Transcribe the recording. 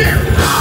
Here